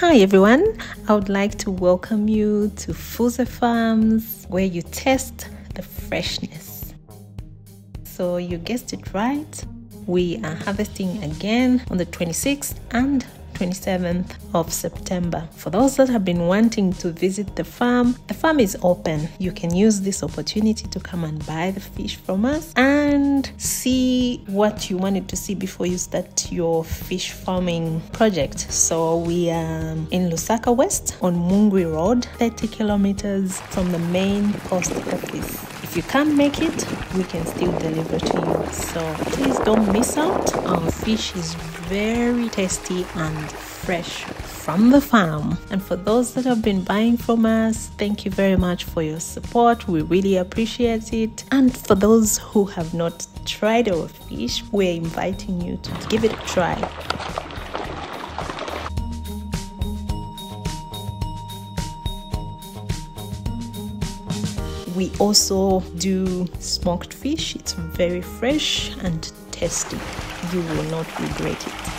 Hi everyone, I would like to welcome you to Fuze Farms where you test the freshness. So you guessed it right, we are harvesting again on the 26th and 27th of September. For those that have been wanting to visit the farm, the farm is open. You can use this opportunity to come and buy the fish from us and see what you wanted to see before you start your fish farming project. So we are in Lusaka West on Mungwi Road, 30 kilometers from the main post office. If you can't make it, we can still deliver to you. So please don't miss out. Our fish is very tasty and fresh from the farm. And for those that have been buying from us, thank you very much for your support. We really appreciate it. And for those who have not tried our fish, we're inviting you to give it a try. We also do smoked fish. It's very fresh and tasty. You will not regret it.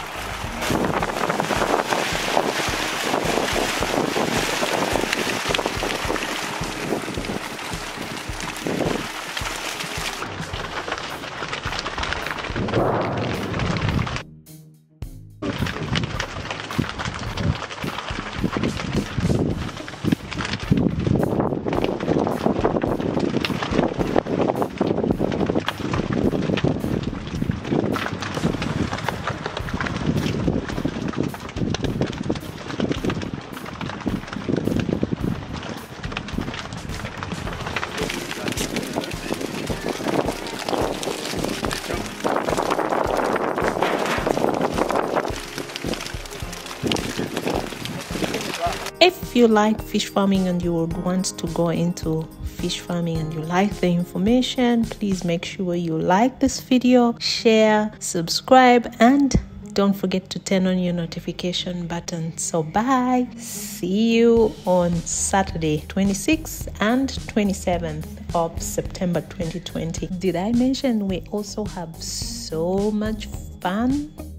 If you like fish farming and you would want to go into fish farming and you like the information, please make sure you like this video, share, subscribe, and don't forget to turn on your notification button. So, bye. See you on Saturday, 26th and 27th of September 2020. Did I mention we also have so much fun?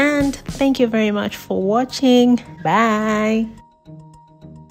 And thank you very much for watching. Bye